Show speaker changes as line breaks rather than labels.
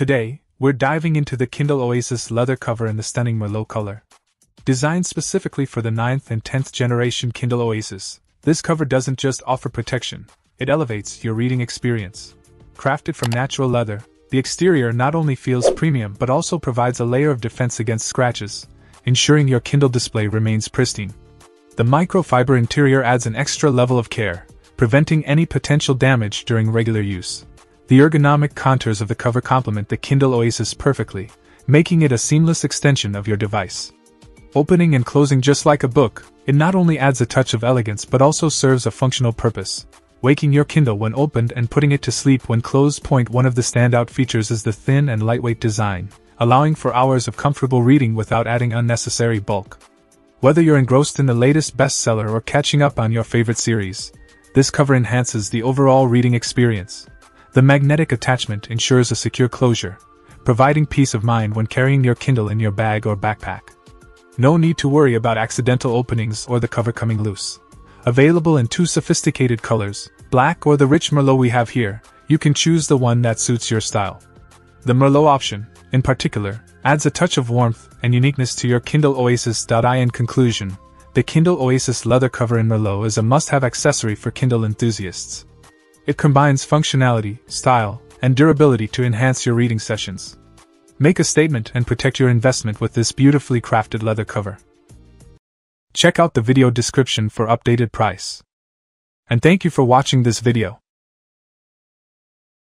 Today, we're diving into the Kindle Oasis leather cover in the stunning Merlot color. Designed specifically for the 9th and 10th generation Kindle Oasis, this cover doesn't just offer protection, it elevates your reading experience. Crafted from natural leather, the exterior not only feels premium but also provides a layer of defense against scratches, ensuring your Kindle display remains pristine. The microfiber interior adds an extra level of care, preventing any potential damage during regular use. The ergonomic contours of the cover complement the Kindle Oasis perfectly, making it a seamless extension of your device. Opening and closing just like a book, it not only adds a touch of elegance but also serves a functional purpose, waking your Kindle when opened and putting it to sleep when closed. Point one of the standout features is the thin and lightweight design, allowing for hours of comfortable reading without adding unnecessary bulk. Whether you're engrossed in the latest bestseller or catching up on your favorite series, this cover enhances the overall reading experience. The magnetic attachment ensures a secure closure, providing peace of mind when carrying your Kindle in your bag or backpack. No need to worry about accidental openings or the cover coming loose. Available in two sophisticated colors, black or the rich Merlot we have here, you can choose the one that suits your style. The Merlot option, in particular, adds a touch of warmth and uniqueness to your Kindle Oasis. In conclusion, the Kindle Oasis leather cover in Merlot is a must have accessory for Kindle enthusiasts. It combines functionality, style, and durability to enhance your reading sessions. Make a statement and protect your investment with this beautifully crafted leather cover. Check out the video description for updated price. And thank you for watching this video.